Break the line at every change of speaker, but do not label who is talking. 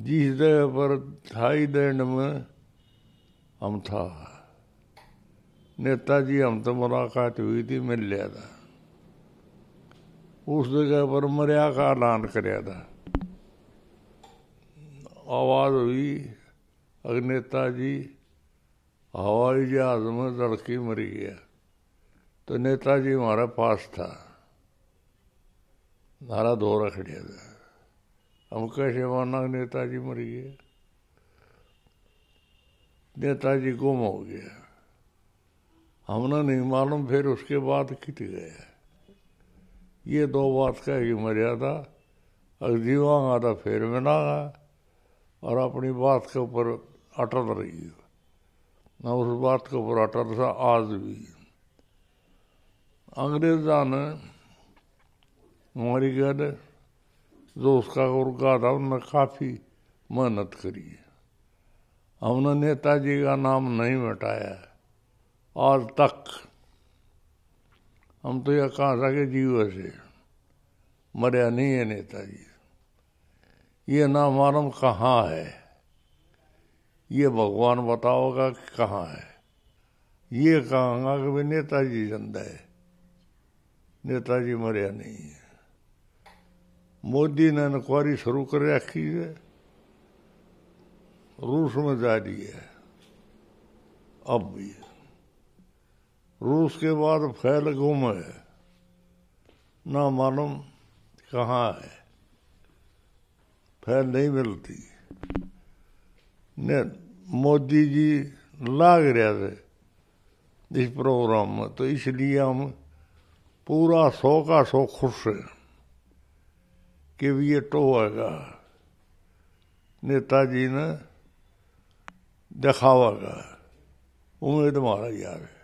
जिस जगह पर थाईलैंड में हम था। नेताजी हम तो मुलाकात हुई थी, मिल लिया था। उस जगह पर मरिया का ऐलान कराया था। आवाज़ हुई अगर नेताजी हवाई जहाज़ में लड़की मरी गया। तो नेताजी हमारे पास था। नारा धो रख दिया था। हम कैसे माना नेताजी मर गए। नेताजी गुम हो गया हमने नहीं मालूम, फिर उसके बाद कित गया ये दो बात की मर्यादा। अगर जीवांगा तो फिर मिलागा और अपनी बात के ऊपर अटल रही ना उस बात के ऊपर अटल था, आज भी। अंग्रेजा ने हमारी गढ़ जो उसका उर्गा था उनने काफ़ी मेहनत करी है। हमने नेताजी का नाम नहीं मिटाया है। आज तक हम तो यह कहा सके जीव से मरिया नहीं है नेताजी। ये नाम मालूम कहाँ है? ये भगवान बताओगा कि कहाँ है? ये कहूँगा कि भाई नेताजी ज़िंदा है। नेताजी मरिया नहीं है। मोदी ने इंक्वायरी शुरू कर रखी है। रूस में जारी है। अब भी रूस के बाद फैल गुम है। ना मालूम कहाँ है। फैल नहीं मिलती। ने, मोदी जी लाग रहे थे इस प्रोग्राम में तो इसलिए हम पूरा सौ का सौ खुश है। कि ये टोएगा नेताजी ने दिखावा का उम्मीद मारा यार